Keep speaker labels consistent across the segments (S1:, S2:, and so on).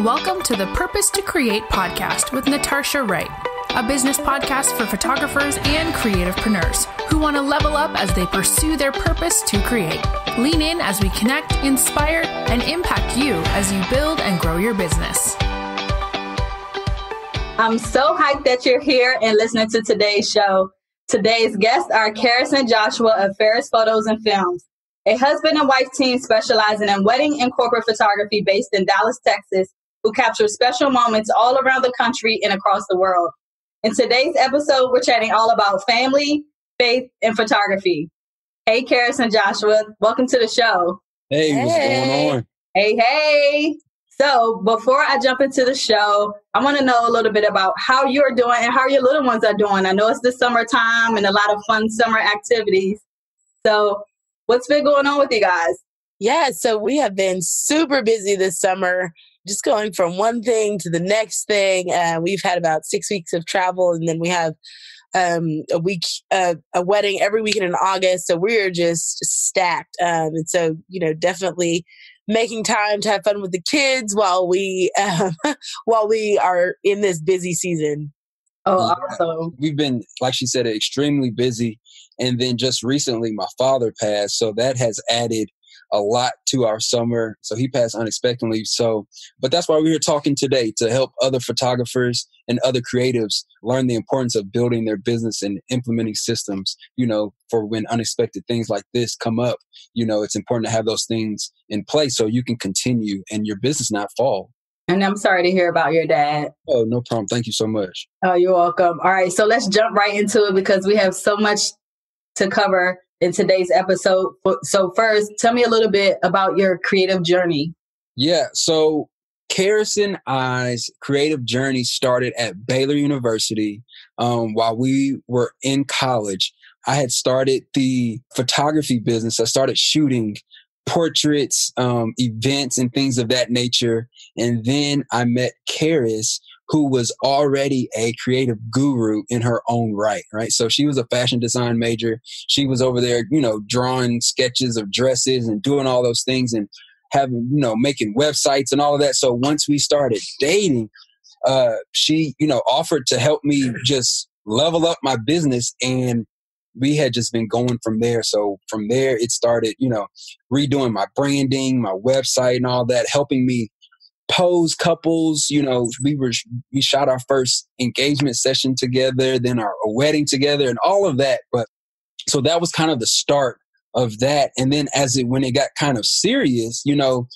S1: Welcome to the Purpose to Create podcast with Natarsha Wright, a business podcast for photographers and creativepreneurs who want to level up as they pursue their purpose to create. Lean in as we connect, inspire, and impact you as you build and grow your business.
S2: I'm so hyped that you're here and listening to today's show. Today's guests are Karris and Joshua of Ferris Photos and Films, a husband and wife team specializing in wedding and corporate photography based in Dallas, Texas, who capture special moments all around the country and across the world. In today's episode, we're chatting all about family, faith, and photography. Hey, Karris and Joshua, welcome to the show.
S3: Hey, hey. what's going on?
S2: Hey, hey. So, before I jump into the show, I want to know a little bit about how you're doing and how your little ones are doing. I know it's the summertime and a lot of fun summer activities. So, what's been going on with you guys?
S4: Yeah, so we have been super busy this summer just going from one thing to the next thing. Uh, we've had about six weeks of travel, and then we have um, a week, uh, a wedding every weekend in August. So we're just stacked. Um, and so, you know, definitely making time to have fun with the kids while we um, while we are in this busy season.
S2: Oh, awesome!
S3: We've been, like she said, extremely busy, and then just recently, my father passed, so that has added a lot to our summer. So he passed unexpectedly. So, but that's why we're here talking today to help other photographers and other creatives learn the importance of building their business and implementing systems, you know, for when unexpected things like this come up. You know, it's important to have those things in place so you can continue and your business not fall.
S2: And I'm sorry to hear about your dad.
S3: Oh, no problem. Thank you so much.
S2: Oh, you're welcome. All right. So let's jump right into it because we have so much to cover in today's episode. So, first, tell me a little bit about your creative journey.
S3: Yeah. So, Karris and I's creative journey started at Baylor University um, while we were in college. I had started the photography business. I started shooting portraits, um, events, and things of that nature. And then I met Karris, who was already a creative guru in her own right, right? So she was a fashion design major. She was over there, you know, drawing sketches of dresses and doing all those things and having, you know, making websites and all of that. So once we started dating, uh, she, you know, offered to help me just level up my business and we had just been going from there. So from there, it started, you know, redoing my branding, my website, and all that, helping me pose couples. You know, we were we shot our first engagement session together, then our wedding together, and all of that. But so that was kind of the start of that. And then as it when it got kind of serious, you know,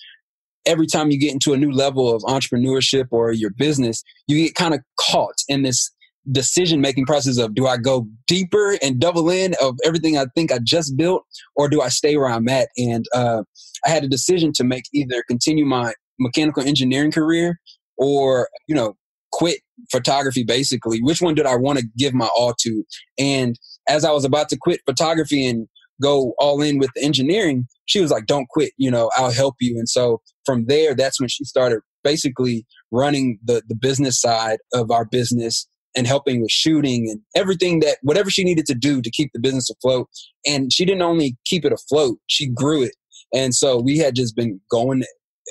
S3: every time you get into a new level of entrepreneurship or your business, you get kind of caught in this decision making process of do I go deeper and double in of everything I think I just built, or do I stay where I'm at? And uh, I had a decision to make either continue my mechanical engineering career or you know quit photography basically which one did i want to give my all to? And as i was about to quit photography and go all in with the engineering she was like don't quit you know i'll help you. And so from there that's when she started basically running the the business side of our business and helping with shooting and everything that whatever she needed to do to keep the business afloat. And she didn't only keep it afloat she grew it. And so we had just been going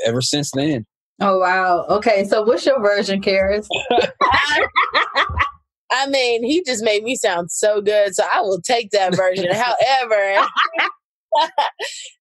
S3: ever since then.
S2: Oh wow. Okay, so what's your version, Karris?
S4: I mean, he just made me sound so good, so I will take that version. However,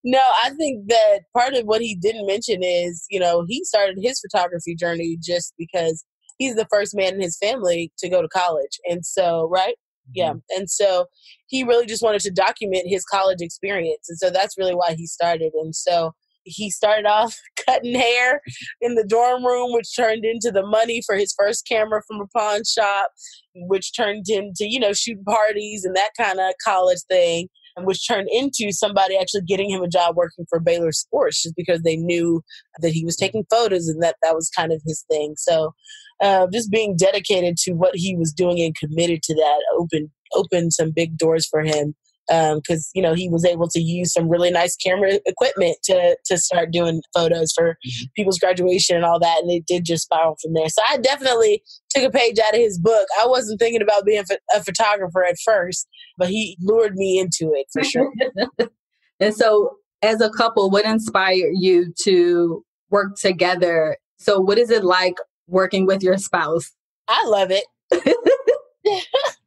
S4: no, I think that part of what he didn't mention is, you know, he started his photography journey just because he's the first man in his family to go to college. And so, right? Mm-hmm. Yeah. And so he really just wanted to document his college experience. And so that's really why he started. And so he started off cutting hair in the dorm room, which turned into the money for his first camera from a pawn shop, which turned into, you know, shooting parties and that kind of college thing, and which turned into somebody actually getting him a job working for Baylor Sports just because they knew that he was taking photos and that that was kind of his thing. So uh, just being dedicated to what he was doing and committed to that opened opened some big doors for him because um, you know he was able to use some really nice camera equipment to to start doing photos for mm-hmm. people's graduation and all that, and it did just spiral from there. So I definitely took a page out of his book. I wasn't thinking about being a photographer at first, but he lured me into it for sure.
S2: and so, as a couple, what inspired you to work together So, what is it like working with your spouse?
S4: I love it.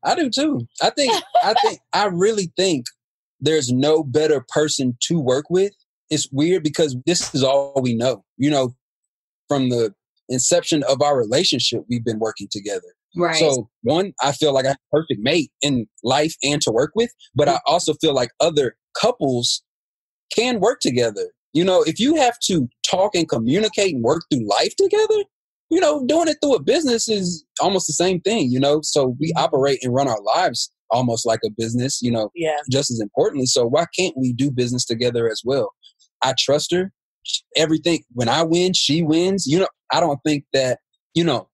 S3: I do too. I think I think I really think there's no better person to work with. It's weird because this is all we know. You know, from the inception of our relationship, we've been working together.
S2: Right.
S3: So one, I feel like I have a perfect mate in life and to work with, but I mm-hmm. also feel like other couples can work together. You know, if you have to talk and communicate and work through life together, you know, doing it through a business is almost the same thing, you know. So we
S2: Mm-hmm.
S3: operate and run our lives almost like a business, you know,
S4: Yeah.
S3: just as importantly. So why can't we do business together as well? I trust her. Everything when I win, she wins. You know, I don't think that, you know,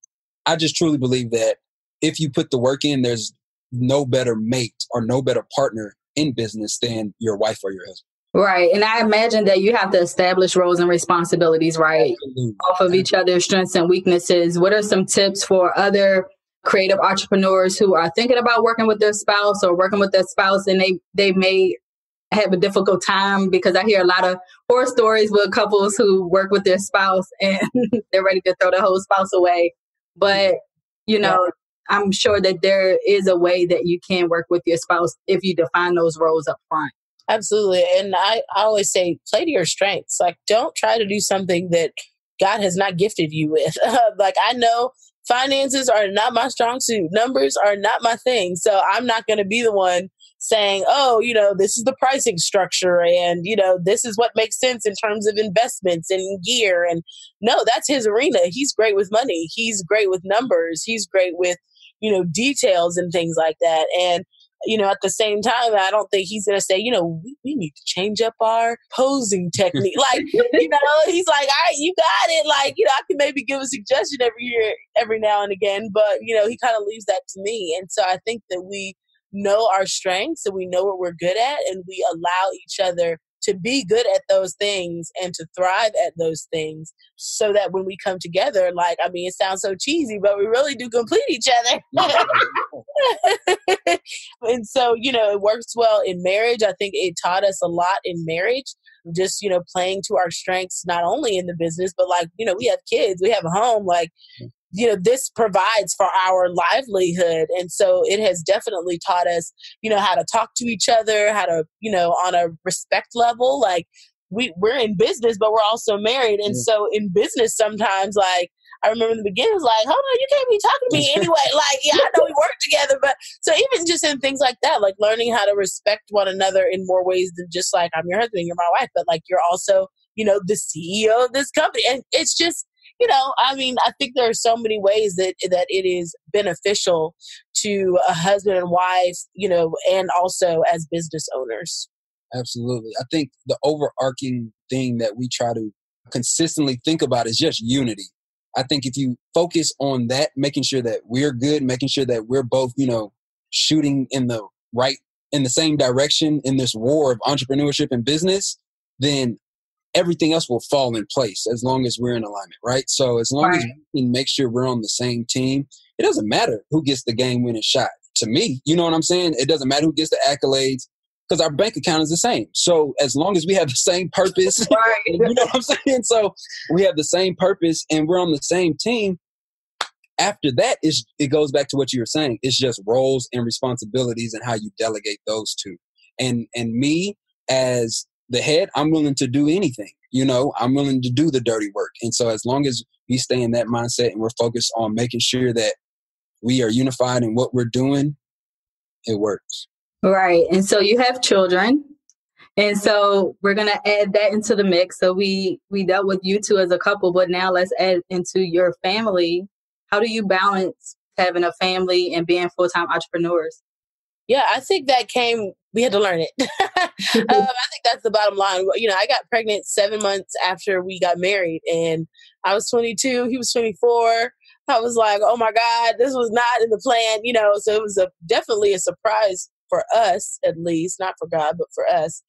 S3: I just truly believe that if you put the work in, there's no better mate or no better partner in business than your wife or your husband.
S2: Right. And I imagine that you have to establish roles and responsibilities, right?
S3: Absolutely.
S2: Off of each other's strengths and weaknesses. What are some tips for other creative entrepreneurs who are thinking about working with their spouse or working with their spouse and they, they may have a difficult time because I hear a lot of horror stories with couples who work with their spouse and they're ready to throw the whole spouse away. But, you know, I'm sure that there is a way that you can work with your spouse if you define those roles up front.
S4: Absolutely. And I, I always say, play to your strengths. Like, don't try to do something that God has not gifted you with. like, I know finances are not my strong suit, numbers are not my thing. So I'm not going to be the one saying, oh, you know, this is the pricing structure and, you know, this is what makes sense in terms of investments and gear. And no, that's his arena. He's great with money, he's great with numbers, he's great with, you know, details and things like that. And you know, at the same time, I don't think he's going to say, you know, we, we, need to change up our posing technique. like, you know, he's like, all right, you got it. Like, you know, I can maybe give a suggestion every year, every now and again, but, you know, he kind of leaves that to me. And so I think that we know our strengths and we know what we're good at and we allow each other to be good at those things and to thrive at those things so that when we come together like i mean it sounds so cheesy but we really do complete each other and so you know it works well in marriage. I think it taught us a lot in marriage just you know playing to our strengths not only in the business but like you know we have kids we have a home like mm. you know this provides for our livelihood. And so it has definitely taught us you know how to talk to each other how to you know on a respect level like we we're in business but we're also married. And
S3: Yeah.
S4: so in business sometimes like I remember in the beginning it was like, hold on, you can't be talking to me anyway. like, yeah, I know we work together, but so even just in things like that, like learning how to respect one another in more ways than just like I'm your husband, you're my wife, but like you're also, you know, the CEO of this company. And it's just you know, I mean, I think there are so many ways that that it is beneficial to a husband and wife, you know, and also as business owners.
S3: Absolutely. I think the overarching thing that we try to consistently think about is just unity. I think if you focus on that, making sure that we're good, making sure that we're both, you know, shooting in the right, in the same direction in this war of entrepreneurship and business, then everything else will fall in place as long as we're in alignment, right? So as long as we can make sure we're on the same team, it doesn't matter who gets the game winning shot. To me, you know what I'm saying? It doesn't matter who gets the accolades because our bank account is the same. So as long as we have the same purpose,
S2: Right.
S3: you know what I'm saying? So we have the same purpose and we're on the same team. After that, is it goes back to what you were saying. It's just roles and responsibilities and how you delegate those two. And and me as the head, I'm willing to do anything. You know, I'm willing to do the dirty work. And so as long as we stay in that mindset and we're focused on making sure that we are unified in what we're doing, it works.
S2: Right. And so you have children. And so we're gonna add that into the mix. So we we dealt with you two as a couple, but now let's add into your family. How do you balance having a family and being full time entrepreneurs?
S4: Yeah, I think that came. We had to learn it. um, I think that's the bottom line. You know, I got pregnant seven months after we got married, and I was 22. He was 24. I was like, oh my god, this was not in the plan. You know, so it was a definitely a surprise for us, at least, not for God, but for us.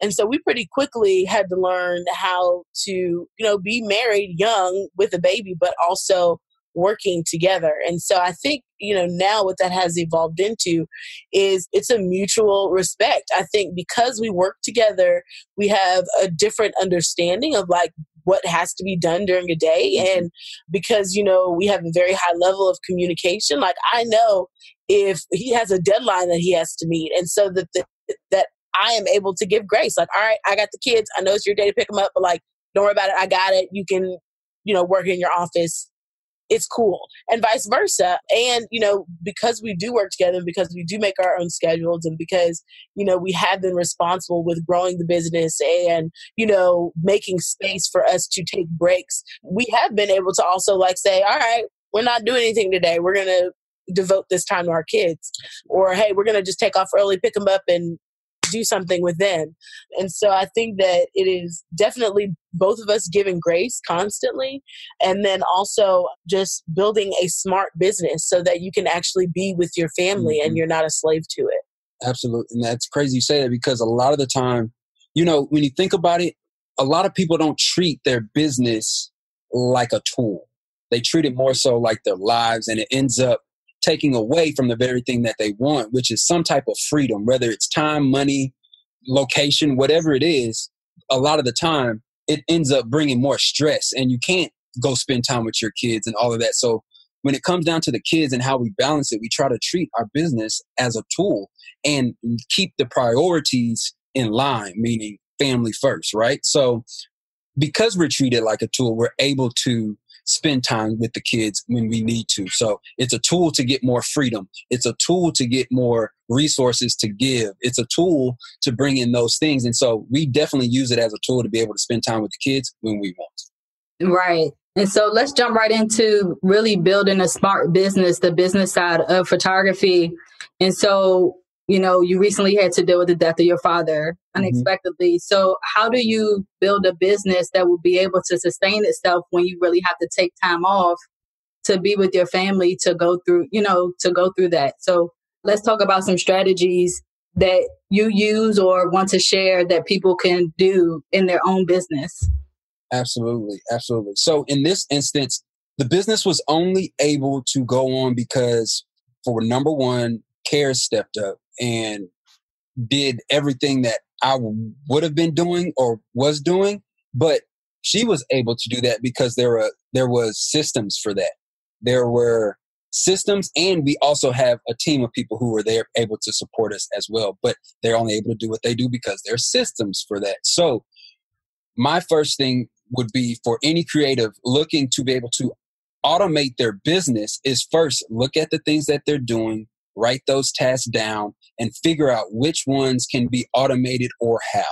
S4: And so we pretty quickly had to learn how to, you know, be married young with a baby, but also working together. And so I think, you know, now what that has evolved into is it's a mutual respect. I think because we work together, we have a different understanding of like what has to be done during a day. Mm-hmm. And because, you know, we have a very high level of communication, like I know if he has a deadline that he has to meet. And so that, the, that I am able to give grace. Like, all right, I got the kids. I know it's your day to pick them up, but like, don't worry about it. I got it. You can, you know, work in your office it's cool and vice versa and you know because we do work together and because we do make our own schedules and because you know we have been responsible with growing the business and you know making space for us to take breaks we have been able to also like say all right we're not doing anything today we're going to devote this time to our kids or hey we're going to just take off early pick them up and do something with them. And so I think that it is definitely both of us giving grace constantly and then also just building a smart business so that you can actually be with your family mm-hmm. and you're not a slave to it.
S3: Absolutely. And that's crazy you say that because a lot of the time, you know, when you think about it, a lot of people don't treat their business like a tool. They treat it more so like their lives and it ends up taking away from the very thing that they want, which is some type of freedom, whether it's time, money, location, whatever it is. A lot of the time, it ends up bringing more stress, and you can't go spend time with your kids and all of that. So, when it comes down to the kids and how we balance it, we try to treat our business as a tool and keep the priorities in line, meaning family first, right? So, because we're treated like a tool, we're able to spend time with the kids when we need to. So it's a tool to get more freedom. It's a tool to get more resources to give. It's a tool to bring in those things. And so we definitely use it as a tool to be able to spend time with the kids when we want.
S2: Right. And so let's jump right into really building a smart business, the business side of photography. And so you know, you recently had to deal with the death of your father mm-hmm. unexpectedly. Mm-hmm. So, how do you build a business that will be able to sustain itself when you really have to take time off to be with your family to go through, you know, to go through that? So, let's talk about some strategies that you use or want to share that people can do in their own business.
S3: Absolutely. Absolutely. So, in this instance, the business was only able to go on because, for number one, care stepped up and did everything that I would have been doing or was doing, but she was able to do that because there were there was systems for that. There were systems and we also have a team of people who were there able to support us as well, but they're only able to do what they do because there's systems for that. So my first thing would be for any creative looking to be able to automate their business is first look at the things that they're doing write those tasks down, and figure out which ones can be automated or how.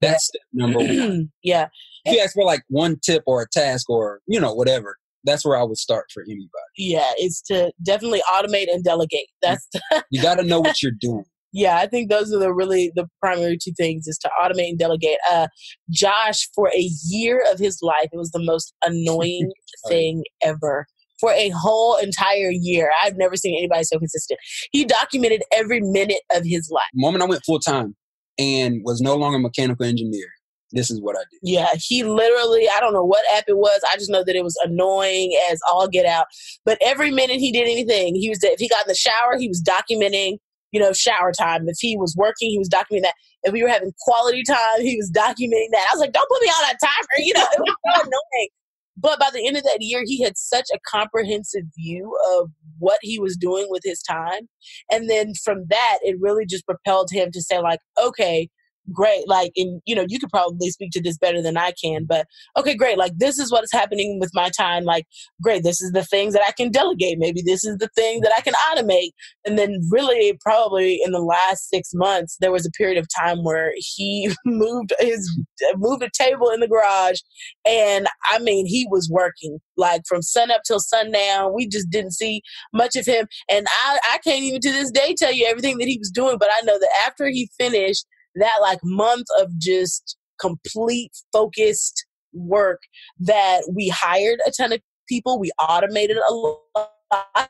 S3: That's number one.
S4: yeah.
S3: If you ask for like one tip or a task or, you know, whatever, that's where I would start for anybody.
S4: Yeah, it's to definitely automate and delegate. That's
S3: you got to know what you're doing.
S4: Yeah, I think those are the really the primary two things is to automate and delegate. Uh, Josh, for a year of his life, it was the most annoying thing ever for a whole entire year. I've never seen anybody so consistent. He documented every minute of his life.
S3: The moment I went full time and was no longer a mechanical engineer, this is what I did.
S4: Yeah, he literally, I don't know what app it was. I just know that it was annoying as all get out. But every minute he did anything, he was, if he got in the shower, he was documenting, you know, shower time. If he was working, he was documenting that. If we were having quality time, he was documenting that. I was like, don't put me on that timer. You know, it was so annoying. But by the end of that year, he had such a comprehensive view of what he was doing with his time. And then from that, it really just propelled him to say, like, okay, great like and you know you could probably speak to this better than i can but okay great like this is what's happening with my time like great this is the things that i can delegate maybe this is the thing that i can automate and then really probably in the last six months there was a period of time where he moved his moved a table in the garage and i mean he was working like from sun up till sundown we just didn't see much of him and i i can't even to this day tell you everything that he was doing but i know that after he finished that like month of just complete focused work that we hired a ton of people, we automated a lot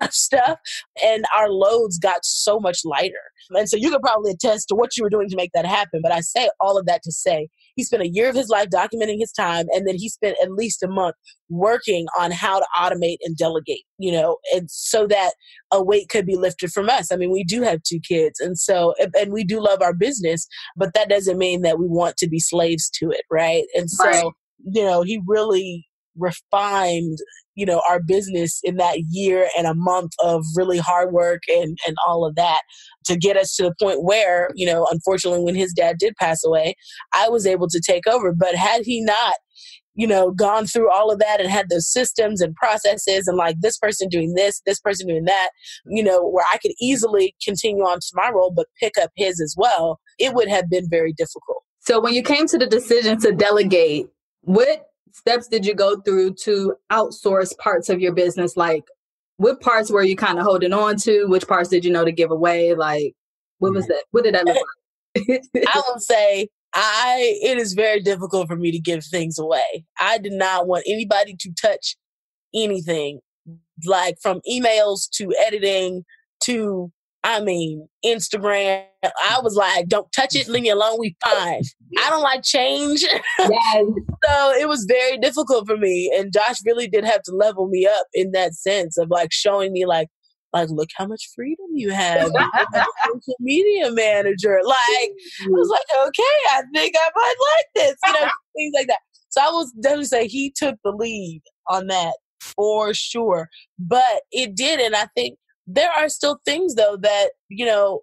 S4: of stuff, and our loads got so much lighter. And so you could probably attest to what you were doing to make that happen. But I say all of that to say he spent a year of his life documenting his time, and then he spent at least a month working on how to automate and delegate, you know, and so that a weight could be lifted from us. I mean, we do have two kids, and so, and we do love our business, but that doesn't mean that we want to be slaves to it, right? And so, right. you know, he really refined you know our business in that year and a month of really hard work and and all of that to get us to the point where you know unfortunately when his dad did pass away i was able to take over. But had he not you know gone through all of that and had those systems and processes and like this person doing this this person doing that you know where i could easily continue on to my role but pick up his as well it would have been very difficult.
S2: So when you came to the decision to delegate what steps did you go through to outsource parts of your business? Like, what parts were you kind of holding on to? Which parts did you know to give away? Like, what was mm-hmm. that? What did that look
S4: like? I would say I it is very difficult for me to give things away. I did not want anybody to touch anything, like from emails to editing to I mean, Instagram. I was like, don't touch it, leave me alone, we fine. I don't like change. Yes. so it was very difficult for me. And Josh really did have to level me up in that sense of like showing me like, like, look how much freedom you have. social media manager. Like, I was like, okay, I think I might like this. You know, things like that. So I will definitely say he took the lead on that for sure. But it did, and I think there are still things though that, you know,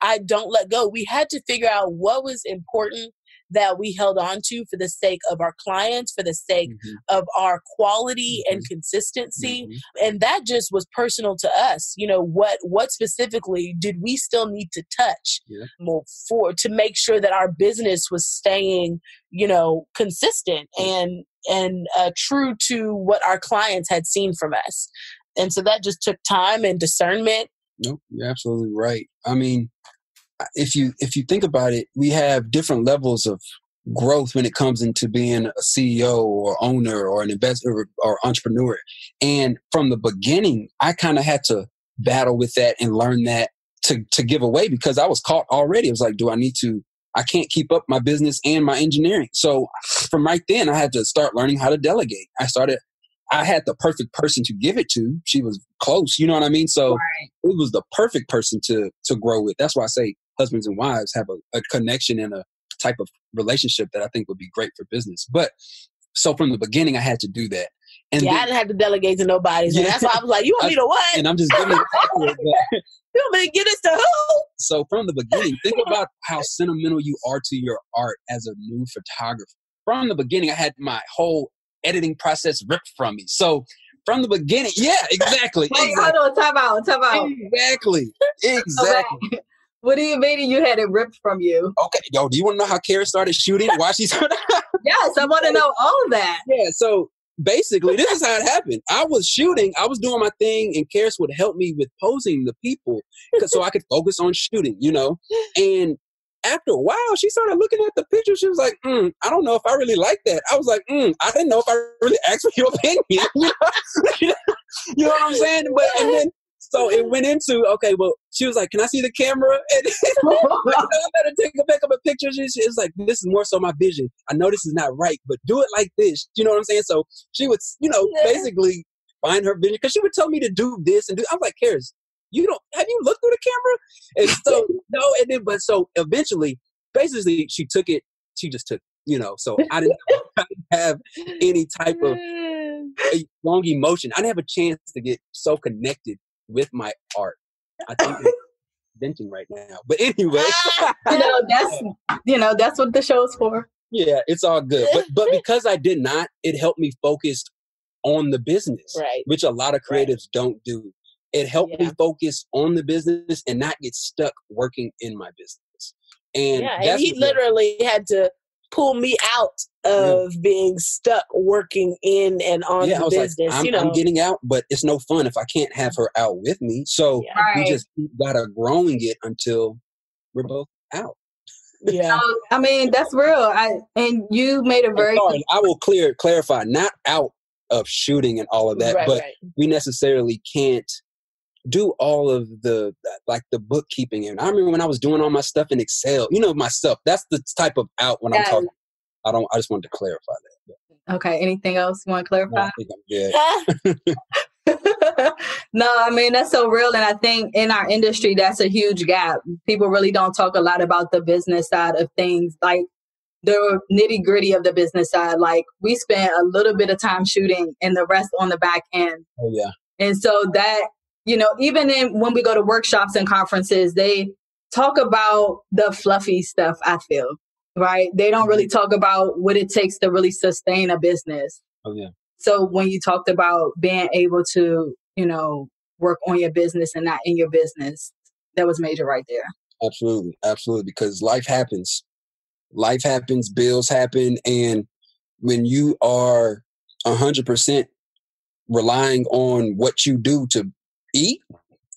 S4: I don't let go. We had to figure out what was important that we held on to for the sake of our clients, for the sake mm-hmm. of our quality mm-hmm. and consistency. Mm-hmm. And that just was personal to us. You know, what what specifically did we still need to touch yeah. for to make sure that our business was staying, you know, consistent and and uh, true to what our clients had seen from us and so that just took time and discernment
S3: nope you're absolutely right i mean if you if you think about it we have different levels of growth when it comes into being a ceo or owner or an investor or, or entrepreneur and from the beginning i kind of had to battle with that and learn that to to give away because i was caught already it was like do i need to I can't keep up my business and my engineering. So from right then, I had to start learning how to delegate. I started I had the perfect person to give it to. She was close, you know what I mean? So right. it was the perfect person to to grow with. That's why I say husbands and wives have a, a connection and a type of relationship that I think would be great for business. But so from the beginning, I had to do that.
S4: And yeah, then, I didn't have to delegate to nobody. So yeah. that's why I was like, "You want me to what?"
S3: And I'm just giving it.
S4: you want me to get this to who?
S3: So from the beginning, think about how sentimental you are to your art as a new photographer. From the beginning, I had my whole editing process ripped from me. So from the beginning, yeah, exactly.
S2: Wait,
S3: exactly.
S2: hold on, time out, time out.
S3: Exactly, exactly.
S2: What do you mean you had it ripped from you?
S3: Okay, yo, do you want to know how Kara started shooting? Why she started?
S2: yes, I want to know all of that.
S3: Yeah, so basically, this is how it happened. I was shooting, I was doing my thing, and Karris would help me with posing the people, so I could focus on shooting, you know. And after a while, she started looking at the picture. She was like, mm, I don't know if I really like that. I was like, mm, I didn't know if I really asked for your opinion. you know what I'm saying? But and then so it mm-hmm. went into okay. Well, she was like, "Can I see the camera?" And I better take a back up a picture. She, she was like, "This is more so my vision. I know this is not right, but do it like this." You know what I'm saying? So she would, you know, yeah. basically find her vision because she would tell me to do this and do. I was like, "Karris, you don't have you looked through the camera? And so no, and then but so eventually, basically, she took it. She just took, you know. So I didn't, I didn't have any type of long emotion. I didn't have a chance to get so connected with my art. I think it's venting right now. But anyway, ah,
S2: you know that's you know that's what the show's for.
S3: Yeah, it's all good. But but because I did not, it helped me focus on the business,
S4: right.
S3: which a lot of creatives right. don't do. It helped yeah. me focus on the business and not get stuck working in my business. And,
S4: yeah, and he literally had to pull me out of yeah. being stuck working in and on yeah, the business.
S3: Like, I'm,
S4: you know,
S3: I'm getting out, but it's no fun if I can't have her out with me. So yeah. we just gotta growing it until we're both out.
S2: Yeah, so, I mean that's real. I and you made a very.
S3: Sorry, I will clear clarify. Not out of shooting and all of that, right, but right. we necessarily can't do all of the like the bookkeeping and i remember when i was doing all my stuff in excel you know myself that's the type of out when yeah. i'm talking i don't i just wanted to clarify that
S2: okay anything else you want to clarify
S3: no,
S2: no i mean that's so real and i think in our industry that's a huge gap people really don't talk a lot about the business side of things like the nitty gritty of the business side. Like we spent a little bit of time shooting and the rest on the back end.
S3: Oh yeah.
S2: And so that, you know, even in when we go to workshops and conferences, they talk about the fluffy stuff, I feel. Right. They don't really mm-hmm. talk about what it takes to really sustain a business.
S3: Oh yeah.
S2: So when you talked about being able to, you know, work on your business and not in your business, that was major right there.
S3: Absolutely. Absolutely. Because life happens. Life happens, bills happen. And when you are 100% relying on what you do to eat,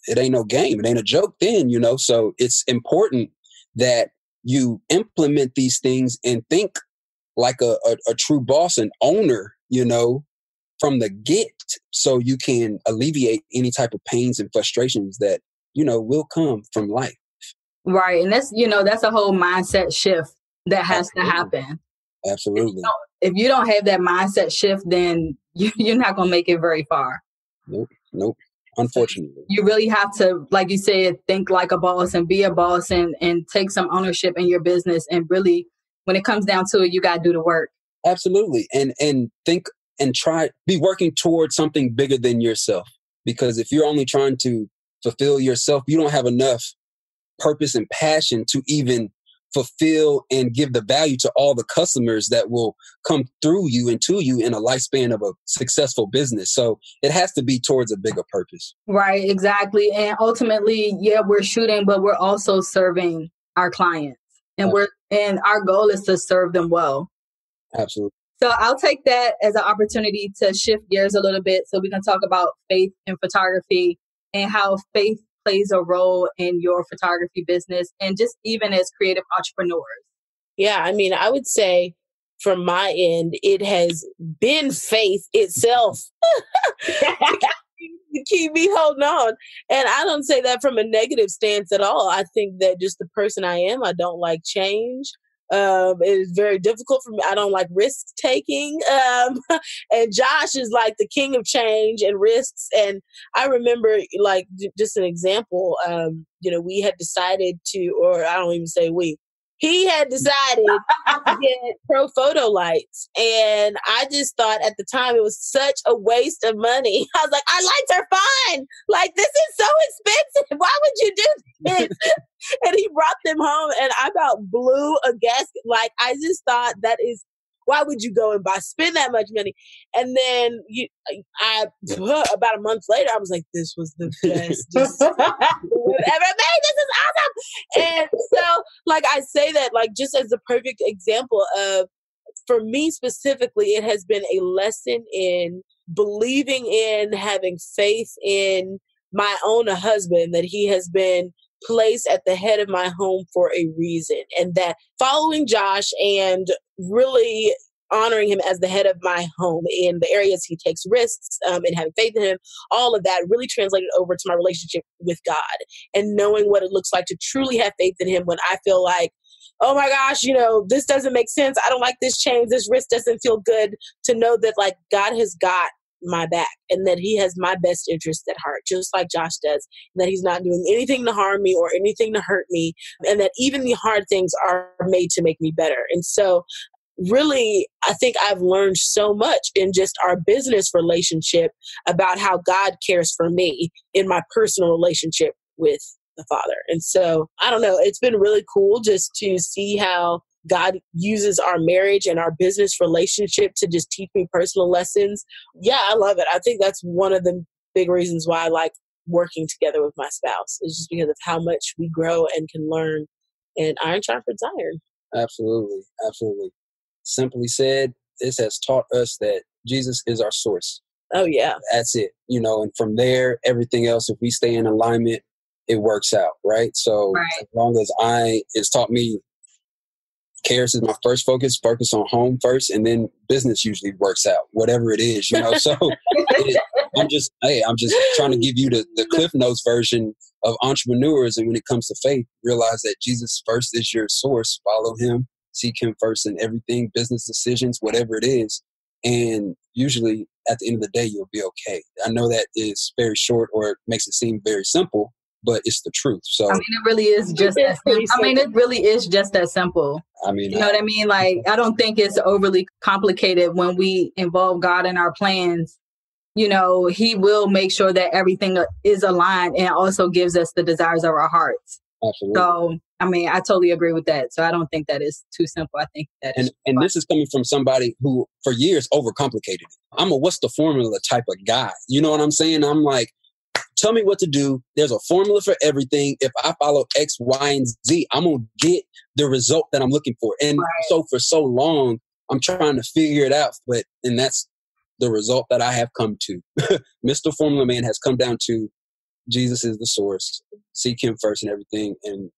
S3: it ain't no game. It ain't a joke then, you know? So it's important that you implement these things and think like a, a, a true boss and owner, you know, from the get so you can alleviate any type of pains and frustrations that, you know, will come from life.
S2: Right. And that's, you know, that's a whole mindset shift that has Absolutely. to happen.
S3: Absolutely.
S2: If you, if you don't have that mindset shift, then you, you're not going to make it very far.
S3: Nope. Nope. Unfortunately.
S2: You really have to, like you said, think like a boss and be a boss and, and take some ownership in your business. And really, when it comes down to it, you got to do the work.
S3: Absolutely. And, and think and try, be working towards something bigger than yourself. Because if you're only trying to fulfill yourself, you don't have enough purpose and passion to even fulfill and give the value to all the customers that will come through you and to you in a lifespan of a successful business. So it has to be towards a bigger purpose.
S2: Right, exactly. And ultimately, yeah, we're shooting, but we're also serving our clients. And we're and our goal is to serve them well.
S3: Absolutely.
S2: So I'll take that as an opportunity to shift gears a little bit so we can talk about faith in photography and how faith plays a role in your photography business and just even as creative entrepreneurs?
S4: Yeah, I mean, I would say from my end, it has been faith itself keep me holding on. And I don't say that from a negative stance at all. I think that just the person I am, I don't like change. Um, it is very difficult for me. I don't like risk taking. Um, and Josh is like the king of change and risks. And I remember, like, just an example. Um, you know, we had decided to, or I don't even say we, he had decided to get Profoto lights. And I just thought at the time it was such a waste of money. I was like, our lights are fine. Like, this is so expensive. Why would you do this? and he brought them home and I about blew a gasket. Like, I just thought that is why would you go and buy spend that much money? And then you, I about a month later, I was like, this was the best ever made. This is awesome. And so, like I say that, like just as the perfect example of, for me specifically, it has been a lesson in believing in having faith in my own husband that he has been placed at the head of my home for a reason. And that following Josh and really honoring him as the head of my home in the areas he takes risks um, and having faith in him, all of that really translated over to my relationship with God and knowing what it looks like to truly have faith in him when I feel like, oh my gosh, you know, this doesn't make sense. I don't like this change. This risk doesn't feel good. To know that like God has got my back and that he has my best interest at heart, just like Josh does, that he's not doing anything to harm me or anything to hurt me, and that even the hard things are made to make me better. And so, really, I think I've learned so much in just our business relationship about how God cares for me in my personal relationship with the Father. And so, I don't know, it's been really cool just to see how God uses our marriage and our business relationship to just teach me personal lessons. Yeah, I love it. I think that's one of the big reasons why I like working together with my spouse. It's just because of how much we grow and can learn. And iron sharpens iron.
S3: Absolutely. Absolutely. Simply said, this has taught us that Jesus is our source.
S4: Oh, yeah.
S3: That's it. You know, and from there, everything else, if we stay in alignment, it works out, right? So right. as long as I, it's taught me Karris is my first focus, focus on home first, and then business usually works out, whatever it is, you know. So it, I'm just, hey, I'm just trying to give you the, the Cliff Notes version of entrepreneurs. And when it comes to faith, realize that Jesus first is your source. Follow him, seek him first in everything, business decisions, whatever it is. And usually at the end of the day, you'll be okay. I know that is very short or it makes it seem very simple, but it's the truth. So
S2: I mean, it really is just. That simple. I mean, it really is just that simple.
S3: I mean,
S2: You know what I mean? Like, I don't think it's overly complicated when we involve God in our plans. You know, He will make sure that everything uh, is aligned and also gives us the desires of our hearts.
S3: absolutely.
S2: So, I mean, I totally agree with that. So, I don't think that is too simple. I think that
S3: and
S2: is
S3: and this is coming from somebody who for years overcomplicated it. I'm a what's the formula type of guy. You know what I'm saying? I'm like, tell me what to do. There's a formula for everything. If I follow X, Y, and Z, I'm gonna get the result that I'm looking for. And
S2: Right.
S3: so for so long, I'm trying to figure it out. But and that's the result that I have come to. Mr. Formula Man has come down to Jesus is the source. Seek him first and everything, and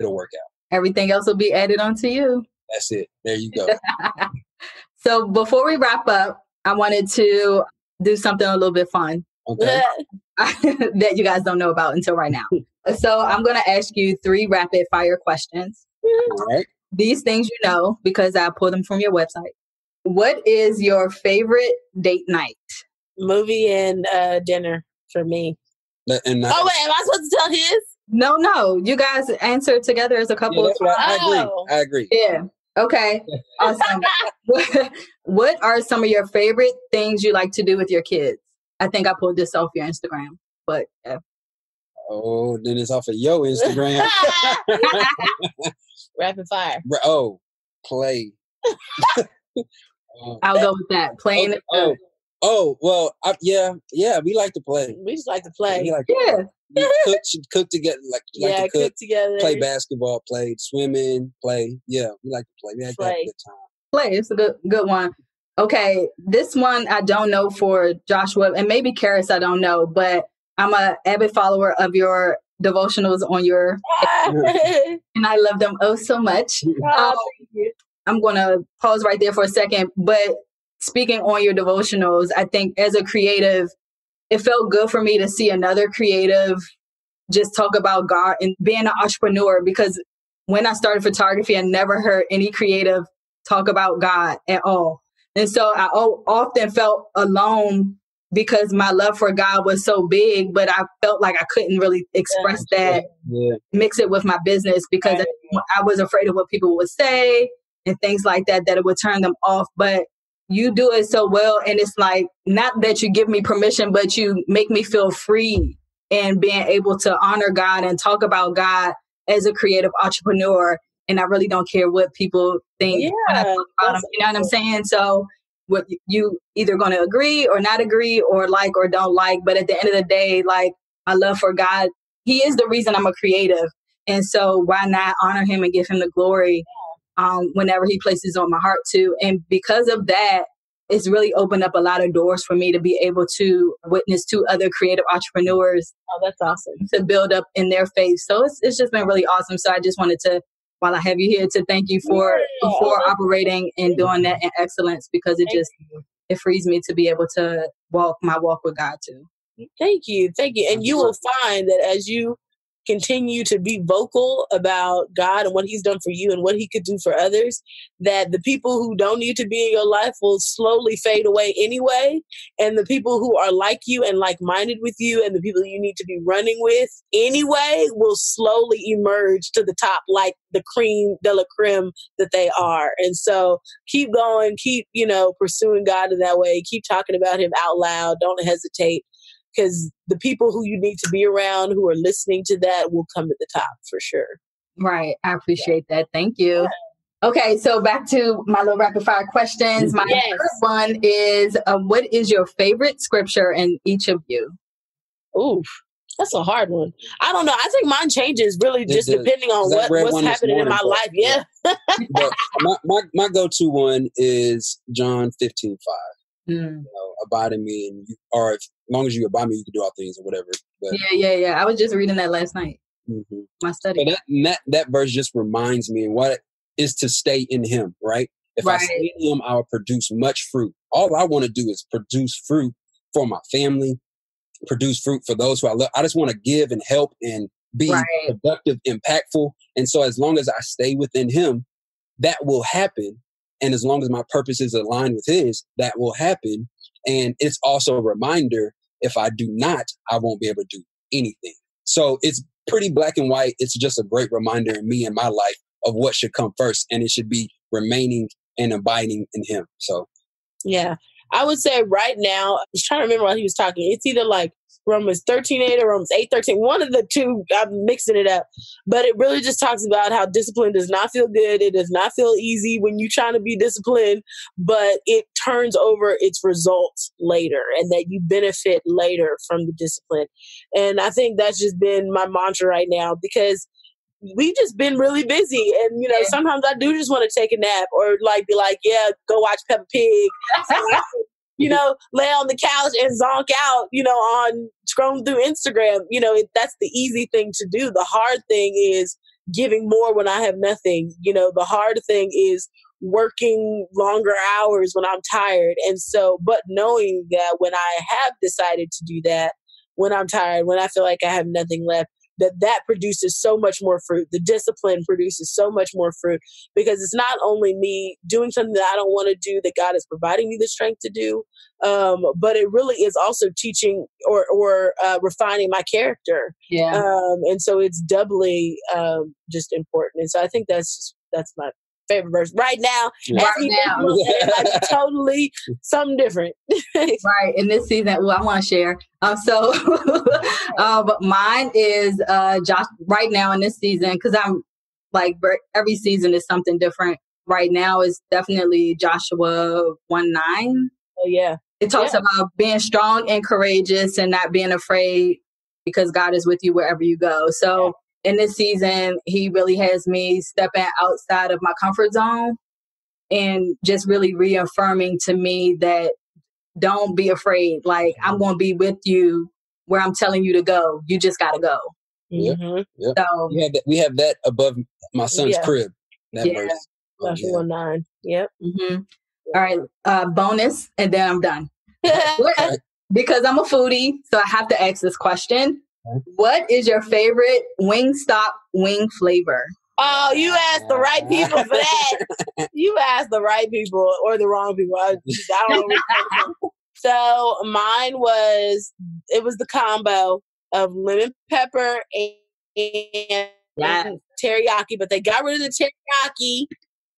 S3: it'll work out.
S2: everything else will be added onto you.
S3: That's it. There you go.
S2: so, before we wrap up, I wanted to do something a little bit fun.
S3: Okay.
S2: that you guys don't know about until right now. So I'm going to ask you three rapid fire questions.
S3: All right.
S2: These things you know because I pulled them from your website. What is your favorite date night?
S4: Movie and uh, dinner for me.
S3: Let- And
S4: Oh wait, am I supposed to tell his?
S2: No, no, you guys answer together as a
S3: Yeah,
S2: couple.
S3: that's what I, I agree.
S4: Oh.
S3: I agree.
S2: yeah. Okay. Awesome. what are some of your favorite things you like to do with your kids? I think I pulled this off your Instagram, but uh,
S3: Oh, then it's off of your Instagram.
S4: Rapid fire.
S3: Oh, play. oh,
S2: I'll go with that. Playing
S3: okay, oh, oh, well, I, yeah, yeah, we like to play.
S4: We just like to
S3: We
S4: play.
S3: like to
S2: Yeah.
S3: we cook, cook together, like, like
S4: yeah,
S3: to cook,
S4: cook together.
S3: play basketball, play swimming, play. Yeah, we like to play. We like to have a
S4: Play.
S3: good time.
S2: play. It's a good good one. Okay, this one I don't know for Joshua and maybe Karris. I don't know, but I'm a avid follower of your devotionals on your, and I love them oh so much.
S4: Ah,
S2: Um. I'm gonna pause right there for a second. But speaking on your devotionals, I think as a creative, it felt good for me to see another creative just talk about God and being an entrepreneur because when I started photography, I never heard any creative talk about God at all. And so I o- often felt alone because my love for God was so big, but I felt like I couldn't really express that
S3: Yeah,
S2: mix it with my business because I was afraid of what people would say and things like that, that it would turn them off. But you do it so well. And it's like, not that you give me permission, but you make me feel free and being able to honor God and talk about God as a creative entrepreneur. And I really don't care what people I
S4: Yeah,
S2: talk about them.
S4: that's
S2: You know what I'm saying? So, what you either going to agree or not agree or like or don't like. But at the end of the day, like my love for God, He is the reason I'm a creative. And so why not honor him and give him the glory um, whenever he places on my heart to? And because of that, it's really opened up a lot of doors for me to be able to witness to other creative entrepreneurs
S4: Oh, that's awesome.
S2: to build up in their faith. So it's, it's just been really awesome. So I just wanted to, while I have you here, to thank you for
S4: Yeah.
S2: for operating and doing that in excellence because it
S4: Thank
S2: just it frees me to be able to walk my walk with God too.
S4: Thank you. Thank you. And you mm-hmm. will find that as you continue to be vocal about God and what He's done for you and what He could do for others, that the people who don't need to be in your life will slowly fade away anyway. And the people who are like you and like minded with you and the people you need to be running with anyway will slowly emerge to the top like the cream de la creme that they are. And so keep going, keep, you know, pursuing God in that way, keep talking about Him out loud, don't hesitate because the people who you need to be around who are listening to that will come to the top for sure.
S2: Right. I appreciate that. Thank you. Okay, so back to my little rapid fire questions. My
S4: Yes.
S2: first one is uh, what is your favorite scripture in each of you?
S4: Oof. That's a hard one. I don't know. I think mine changes really just
S3: does.
S4: depending on what, what's
S3: one this
S4: happening in my
S3: but-
S4: life. Yeah.
S3: but my, my, my go-to one is John 15, 5.
S2: Mm.
S3: You know, abide in me, and you, or if, as long as you abide me, you can do all things or whatever. But
S2: Yeah, yeah, yeah. I was just reading that last night.
S3: mhm.
S2: My
S3: So
S2: study.
S3: that, that that verse just reminds me what it is to stay in Him, right? If I stay in Him, I will produce much fruit. All I want to do is produce fruit for my family, produce fruit for those who I love. I just want to give and help and be
S2: Right.
S3: productive, impactful. And so, as long as I stay within Him, that will happen. And as long as my purpose is aligned with His, that will happen. And it's also a reminder if I do not, I won't be able to do anything. So it's pretty black and white. It's just a great reminder in me and my life of what should come first, and it should be remaining and abiding in Him. So,
S4: yeah, I would say right now, I was trying to remember while he was talking. It's either like Romans 13 8 or Romans 8 13. One of the two, I'm mixing it up. But it really just talks about how discipline does not feel good. It does not feel easy when you're trying to be disciplined, but it turns over its results later and that you benefit later from the discipline. And I think that's just been my mantra right now because we've just been really busy and you know sometimes i do just want to take a nap or like be like yeah go watch peppa pig you know, lay on the couch and zonk out, you know, on scrolling through Instagram. You know, it, that's the easy thing to do. The hard thing is giving more when I have nothing. You know, the hard thing is working longer hours when I'm tired. And so, but knowing that when I have decided to do that, when I'm tired, when I feel like I have nothing left, that that produces so much more fruit. The discipline produces so much more fruit because it's not only me doing something that i don't want to do that god is providing me the strength to do um, but it really is also teaching or or uh, refining my character.
S2: Yeah.
S4: Um, and so it's doubly um, just important. And so i think that's just that's my favorite verse right now.
S2: Right now,
S4: totally something different.
S2: right in this season, well, I want to share. Um, so, um, mine is uh, Josh. Right now in this season, because I'm like every season is something different. Right now is definitely Joshua one nine.
S4: Oh yeah,
S2: it talks
S4: yeah.
S2: about being strong and courageous and not being afraid because God is with you wherever you go. So in this season, he really has me stepping outside of my comfort zone and just really reaffirming to me that don't be afraid. Like I'm going to be with you where I'm telling you to go. You just got to go.
S3: Mm-hmm. Yeah. So we have, that, we have that above my son's yeah. crib. That
S4: yeah. verse. Oh, yeah. one nine. Yep.
S2: Mm-hmm. All right. Uh, bonus, and then I'm done. because I'm a foodie, so I have to ask this question. What is your favorite Wingstop wing flavor?
S4: Oh, you asked the right people for that. you asked the right people or the wrong people. I, I don't know. so mine was it was the combo of lemon pepper and, and teriyaki, but they got rid of the teriyaki,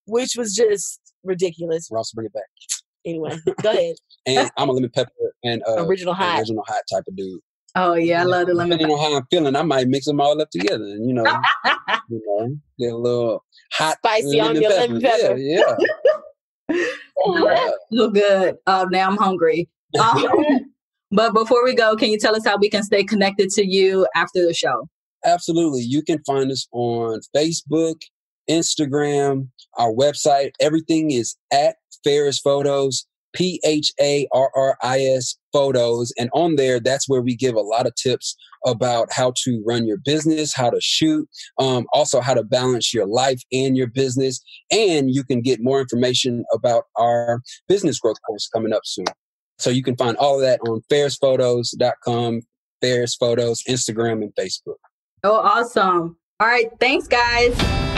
S4: which was just ridiculous.
S3: We're also bring it back.
S4: Anyway, go ahead.
S3: and I'm a lemon pepper and uh,
S4: original hot,
S3: original hot type of dude.
S2: Oh yeah, I love the lemon.
S3: Depending on how I'm feeling, I might mix them all up together, and you know, you know, get a little hot,
S4: spicy on your lemon pepper.
S3: Yeah,
S2: yeah. Look good. Oh, now I'm hungry. Um, but before we go, can you tell us how we can stay connected to you after the show?
S3: Absolutely. You can find us on Facebook, Instagram, our website. Everything is at Pharris Photos. P H A R R I S photos. And on there, that's where we give a lot of tips about how to run your business, how to shoot, um, also how to balance your life and your business. And you can get more information about our business growth course coming up soon. So you can find all of that on pharrisphotos.com, Pharris Photos, Instagram, and Facebook.
S2: Oh, awesome. All right. Thanks, guys.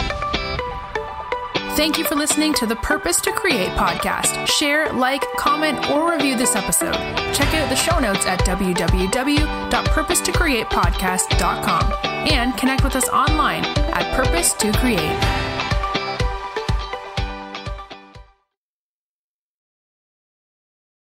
S1: Thank you for listening to the Purpose to Create podcast. Share, like, comment, or review this episode. Check out the show notes at www.purposetocreatepodcast.com and connect with us online at Purpose to Create.